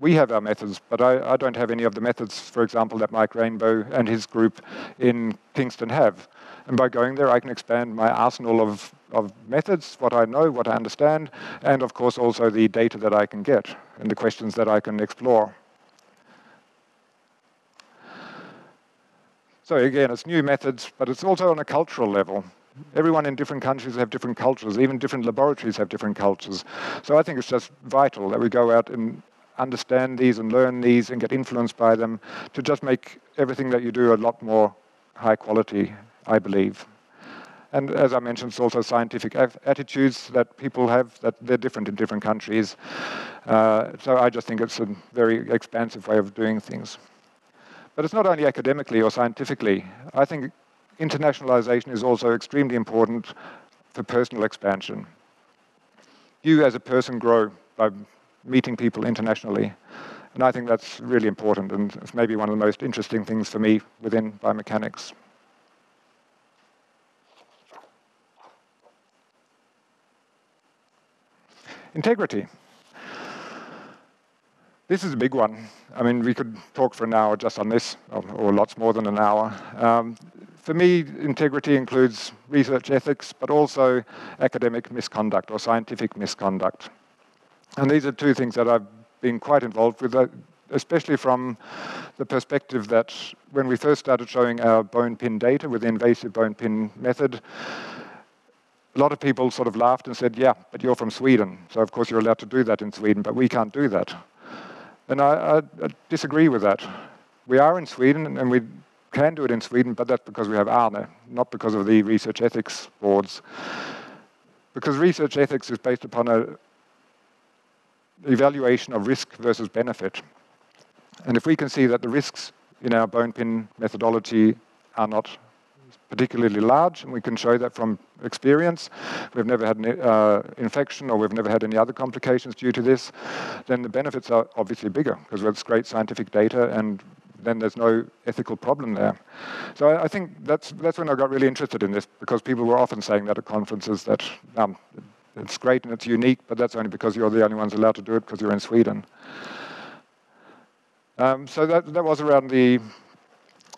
We have our methods, but I, I don't have any of the methods, for example, that Mike Rainbow and his group in Kingston have. And by going there, I can expand my arsenal of, of methods, what I know, what I understand, and of course also the data that I can get and the questions that I can explore. So again, it's new methods, but it's also on a cultural level. Everyone in different countries have different cultures. Even different laboratories have different cultures. So I think it's just vital that we go out and understand these and learn these and get influenced by them to just make everything that you do a lot more high quality I believe. And as I mentioned, it's also scientific attitudes that people have that they're different in different countries. Uh, so I just think it's a very expansive way of doing things. But it's not only academically or scientifically. I think internationalization is also extremely important for personal expansion. You as a person grow by meeting people internationally. And I think that's really important and it's maybe one of the most interesting things for me within biomechanics. Integrity. This is a big one. I mean, we could talk for an hour just on this, or, or lots more than an hour. Um, for me, integrity includes research ethics, but also academic misconduct or scientific misconduct. And these are two things that I've been quite involved with, uh, especially from the perspective that when we first started showing our bone pin data with the invasive bone pin method, a lot of people sort of laughed and said, yeah, but you're from Sweden, so of course you're allowed to do that in Sweden, but we can't do that. And I, I, I disagree with that. We are in Sweden, and we can do it in Sweden, but that's because we have Arne, not because of the research ethics boards. Because research ethics is based upon a evaluation of risk versus benefit. And if we can see that the risks in our bone pin methodology are not particularly large, and we can show that from experience. We've never had an uh, infection or we've never had any other complications due to this. Then the benefits are obviously bigger because it's great scientific data and then there's no ethical problem there. So I, I, think that's, that's when I got really interested in this because people were often saying that at conferences that um, it's great and it's unique, but that's only because you're the only ones allowed to do it because you're in Sweden. Um, so that, that was around the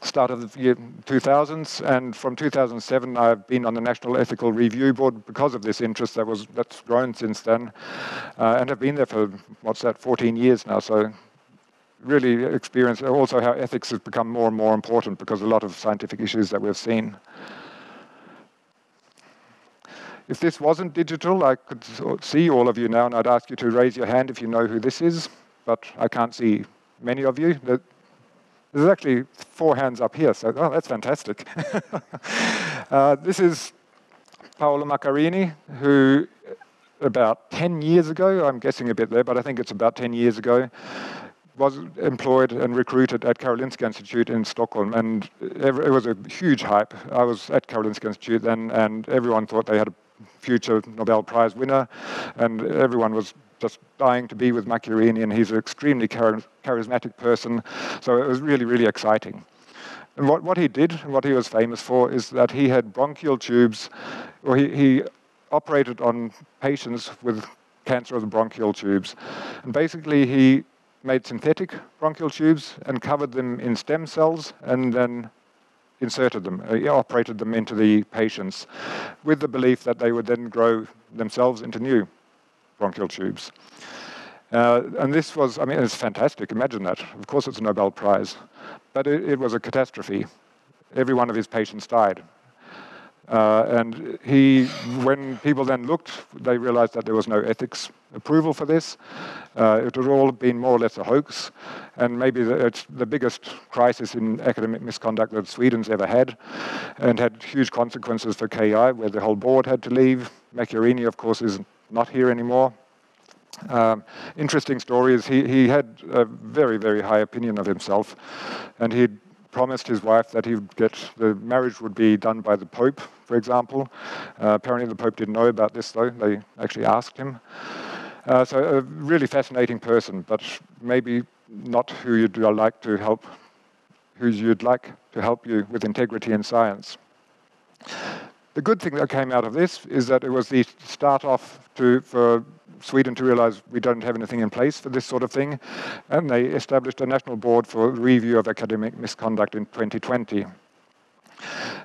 start of the year 2000s, and from 2007 I've been on the National Ethical Review Board because of this interest that was that's grown since then, uh, and have been there for what's that 14 years now. So really experience also how ethics has become more and more important because a lot of scientific issues that we've seen. If this wasn't digital, I could see all of you now, and I'd ask you to raise your hand if you know who this is, but I can't see many of you. There's actually four hands up here, so oh, that's fantastic. uh, this is Paolo Macchiarini, who about 10 years ago, I'm guessing a bit there, but I think it's about 10 years ago, was employed and recruited at Karolinska Institute in Stockholm, and it was a huge hype. I was at Karolinska Institute then, and everyone thought they had a future Nobel Prize winner, and everyone was just dying to be with Macchiarini, and he's an extremely char charismatic person, so it was really, really exciting. And what, what he did, and what he was famous for, is that he had bronchial tubes, or he, he operated on patients with cancer of the bronchial tubes. And basically, he made synthetic bronchial tubes and covered them in stem cells and then inserted them, uh, operated them into the patients with the belief that they would then grow themselves into new bronchial tubes. Uh, and this was, I mean, it's fantastic. Imagine that. Of course, it's a Nobel Prize. But it, it was a catastrophe. Every one of his patients died. Uh, and he, when people then looked, they realized that there was no ethics approval for this. Uh, it had all been more or less a hoax, and maybe it's the biggest crisis in academic misconduct that Sweden's ever had, and had huge consequences for KI, where the whole board had to leave. Macchiarini, of course, is not here anymore. Um, interesting story is he, he had a very, very high opinion of himself, and he'd promised his wife that he would get the marriage would be done by the Pope, for example. Uh, apparently, the Pope didn't know about this, though. They actually asked him. Uh, so, a really fascinating person, but maybe not who you'd like to help, who you'd like to help you with integrity in science. The good thing that came out of this is that it was the start off to, for Sweden to realize we don't have anything in place for this sort of thing, and they established a national board for review of academic misconduct in 2020.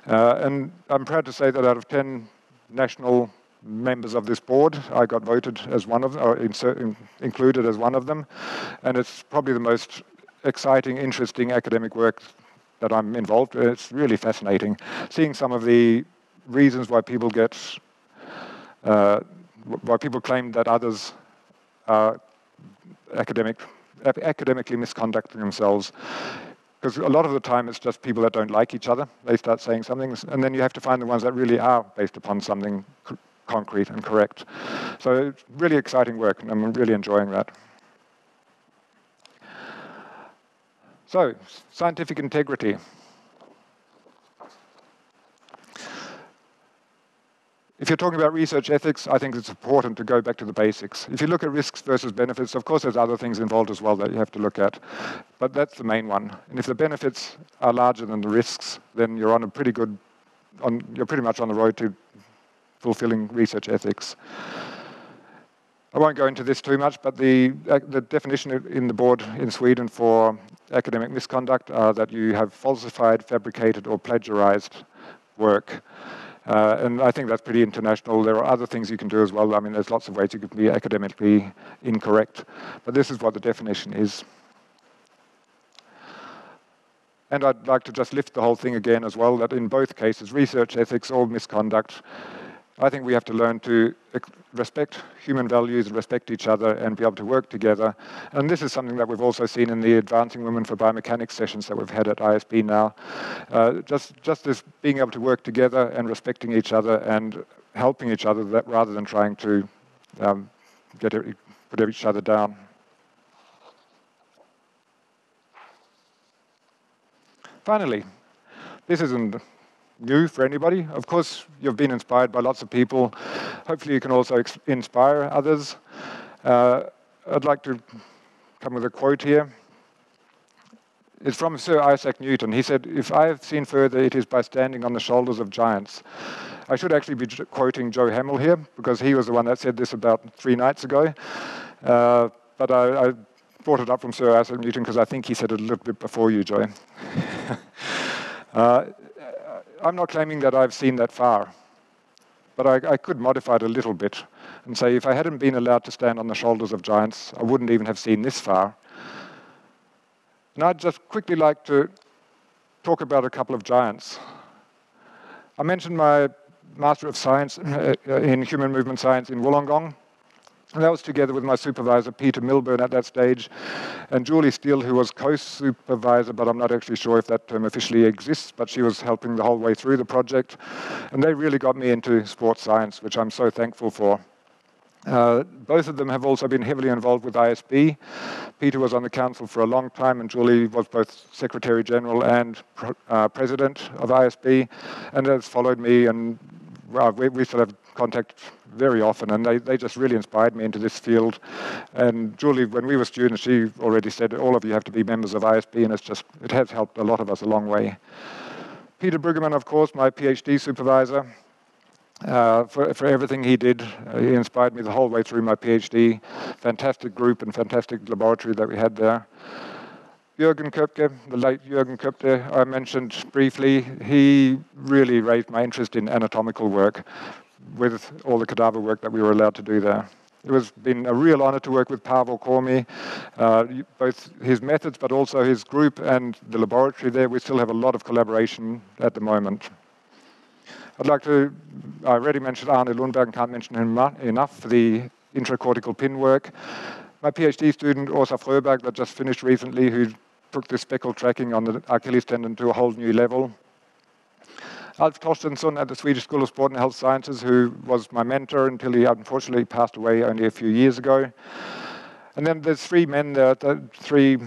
Uh, and I'm proud to say that out of 10 national members of this board, I got voted as one of them, or insert, in, included as one of them, and it's probably the most exciting, interesting academic work that I'm involved in. It's really fascinating seeing some of the reasons why people get uh, why people claim that others are academic, academically misconducting themselves. Because a lot of the time it's just people that don't like each other. They start saying something, and then you have to find the ones that really are based upon something concrete and correct. So really exciting work, and I'm really enjoying that. So, scientific integrity. If you're talking about research ethics, I think it's important to go back to the basics. If you look at risks versus benefits, of course there's other things involved as well that you have to look at, but that's the main one. And if the benefits are larger than the risks, then you're on a pretty good, on, you're pretty much on the road to fulfilling research ethics. I won't go into this too much, but the, the definition in the board in Sweden for academic misconduct are that you have falsified, fabricated, or plagiarized work. Uh, and I think that's pretty international. There are other things you can do as well. I mean, there's lots of ways you can be academically incorrect, but this is what the definition is. And I'd like to just lift the whole thing again as well, that in both cases, research ethics or misconduct, I think we have to learn to respect human values, respect each other, and be able to work together. And this is something that we've also seen in the Advancing Women for Biomechanics sessions that we've had at ISB now. Uh, just, just this being able to work together and respecting each other and helping each other that, rather than trying to um, get put each other down. Finally, this isn't new for anybody. Of course, you've been inspired by lots of people. Hopefully, you can also inspire others. Uh, I'd like to come with a quote here. It's from Sir Isaac Newton. He said, If I have seen further, it is by standing on the shoulders of giants. I should actually be quoting Joe Hamill here, because he was the one that said this about three nights ago. Uh, but I, I, brought it up from Sir Isaac Newton because I think he said it a little bit before you, Joe. uh, I'm not claiming that I've seen that far, but I, I, could modify it a little bit and say if I hadn't been allowed to stand on the shoulders of giants, I wouldn't even have seen this far. And I'd just quickly like to talk about a couple of giants. I mentioned my Master of Science uh, in Human Movement Science in Wollongong. And that was together with my supervisor, Peter Milburn, at that stage, and Julie Steele, who was co supervisor, but I'm not actually sure if that term officially exists, but she was helping the whole way through the project. And they really got me into sports science, which I'm so thankful for. Uh, both of them have also been heavily involved with ISB. Peter was on the council for a long time, and Julie was both Secretary General and uh, President of ISB, and has followed me, and well, we, we still have contact very often, and they, they just really inspired me into this field. And Julie, when we were students, she already said, all of you have to be members of ISB, and it's just, it has helped a lot of us a long way. Peter Brueggemann, of course, my PhD supervisor, uh, for, for everything he did. Uh, he inspired me the whole way through my PhD. Fantastic group and fantastic laboratory that we had there. Jürgen Koebke, the late Jürgen Koebke, I mentioned briefly, he really raised my interest in anatomical work with all the cadaver work that we were allowed to do there. It has been a real honor to work with Paavo Komi, uh, both his methods but also his group and the laboratory there. We still have a lot of collaboration at the moment. I'd like to, I already mentioned Arne Lundberg, can't mention him enough for the intracortical pin work. My PhD student, Åsa Fröberg, that just finished recently, who took the speckle tracking on the Achilles tendon to a whole new level. Alf Thorstensson at the Swedish School of Sport and Health Sciences, who was my mentor until he unfortunately passed away only a few years ago. And then there's three men there, three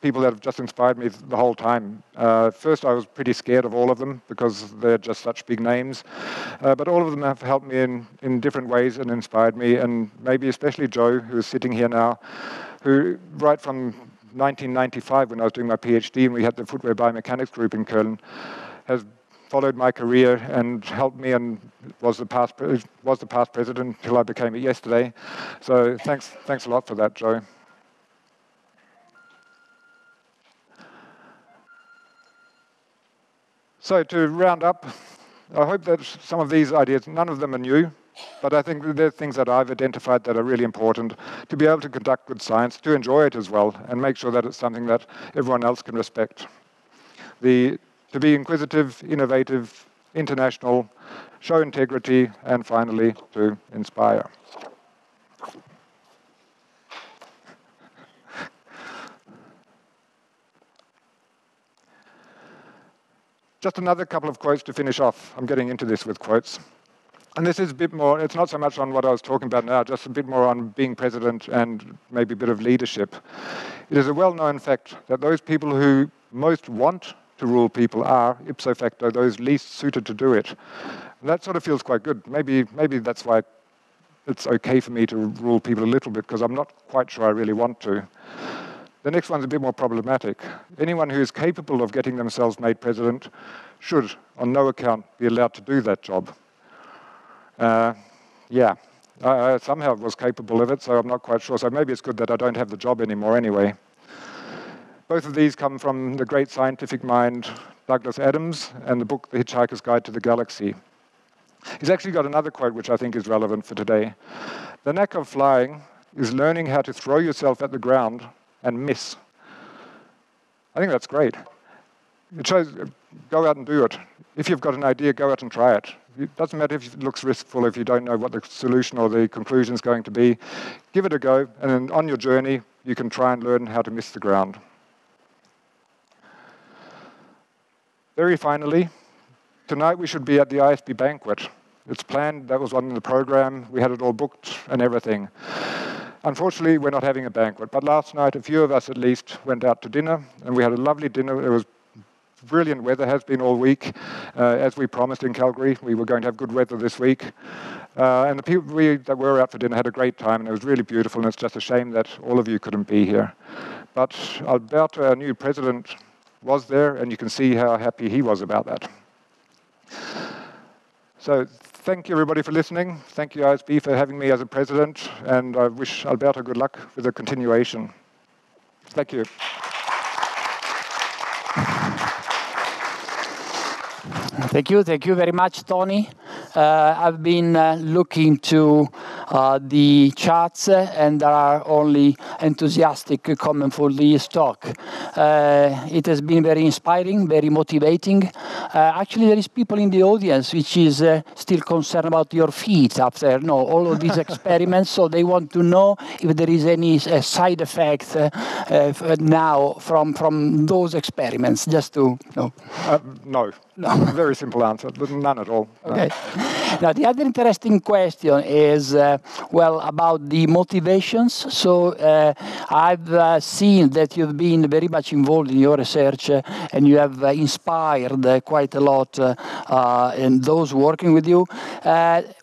people that have just inspired me the whole time. Uh, first, I was pretty scared of all of them because they're just such big names. Uh, but all of them have helped me in, in different ways and inspired me, and maybe especially Joe, who's sitting here now, who right from 1995 when I was doing my PhD and we had the footwear biomechanics group in Köln, has followed my career and helped me and was the past was the past president until I became it yesterday. So thanks thanks a lot for that, Joe. So to round up, I hope that some of these ideas, none of them are new, but I think they're things that I've identified that are really important to be able to conduct good science, to enjoy it as well, and make sure that it's something that everyone else can respect. The, to be inquisitive, innovative, international, show integrity, and finally, to inspire. Just another couple of quotes to finish off. I'm getting into this with quotes. And this is a bit more, it's not so much on what I was talking about now, just a bit more on being president and maybe a bit of leadership. It is a well known fact that those people who most want to rule people are, ipso facto, those least suited to do it. And that sort of feels quite good. Maybe, maybe that's why it's okay for me to rule people a little bit, because I'm not quite sure I really want to. The next one's a bit more problematic. Anyone who is capable of getting themselves made president should, on no account, be allowed to do that job. Uh, yeah, I, I somehow was capable of it, so I'm not quite sure. So maybe it's good that I don't have the job anymore anyway. Both of these come from the great scientific mind Douglas Adams and the book The Hitchhiker's Guide to the Galaxy. He's actually got another quote which I think is relevant for today. The knack of flying is learning how to throw yourself at the ground and miss. I think that's great. It shows, uh, go out and do it. If you've got an idea, go out and try it. It doesn't matter if it looks riskful, if you don't know what the solution or the conclusion is going to be. Give it a go, and then on your journey, you can try and learn how to miss the ground. Very finally, tonight we should be at the ISB banquet. It's planned, that was on the program, we had it all booked and everything. Unfortunately, we're not having a banquet, but last night a few of us at least went out to dinner, and we had a lovely dinner. It was brilliant weather, has been all week. Uh, as we promised in Calgary, we were going to have good weather this week. Uh, and the people we, that were out for dinner had a great time, and it was really beautiful, and it's just a shame that all of you couldn't be here. But Alberto, our new president, was there, and you can see how happy he was about that. So thank you everybody for listening. Thank you ISB for having me as a president, and I wish Alberto good luck with the continuation. Thank you. Thank you, thank you very much, Toni. uh, I've been uh, looking to uh, the charts, uh, and there are only enthusiastic comments for this talk. Uh, it has been very inspiring, very motivating. Uh, actually, there is people in the audience which is uh, still concerned about your feet after no, all of these experiments, so they want to know if there is any uh, side effect uh, uh, now from from those experiments. Just to know. Uh, no. No. Very simple answer, but none at all. Okay. Now, the other interesting question is, uh, well, about the motivations. So, uh, I've uh, seen that you've been very much involved in your research uh, and you have uh, inspired uh, quite a lot in those working with you.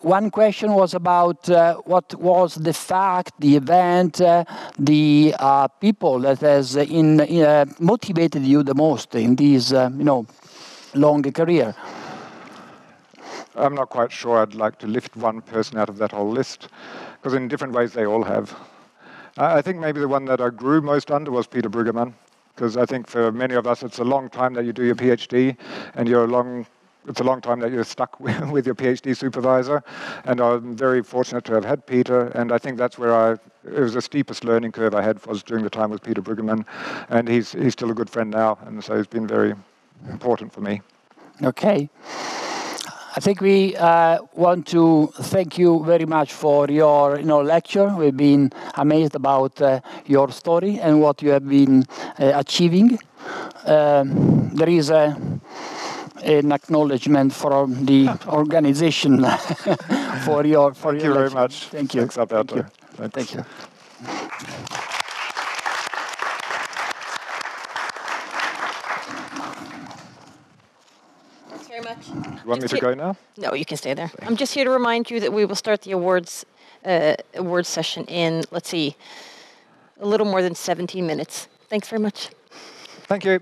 One question was about what was the fact, the event, the people that has in, motivated you the most in these, you know, long career. I'm not quite sure I'd like to lift one person out of that whole list, because in different ways they all have. I think maybe the one that I grew most under was Peter Brueggemann, because I think for many of us it's a long time that you do your PhD, and you're a long, it's a long time that you're stuck with, with your PhD supervisor. And I'm very fortunate to have had Peter, and I think that's where I, it was the steepest learning curve I had was during the time with Peter Brueggemann, and he's, he's still a good friend now, and so he's been very important for me. Okay. I think we uh, want to thank you very much for your you know, lecture. We've been amazed about uh, your story and what you have been uh, achieving. Um, there is a, an acknowledgement from the organization for your for Thank your you very lecture. much. Thank you. Thanks, Alberto. Thank you. Thank you. Thanks very much. You want me to go now? No, you can stay there. I'm just here to remind you that we will start the awards uh, awards session in, let's see, a little more than 17 minutes. Thanks very much. Thank you.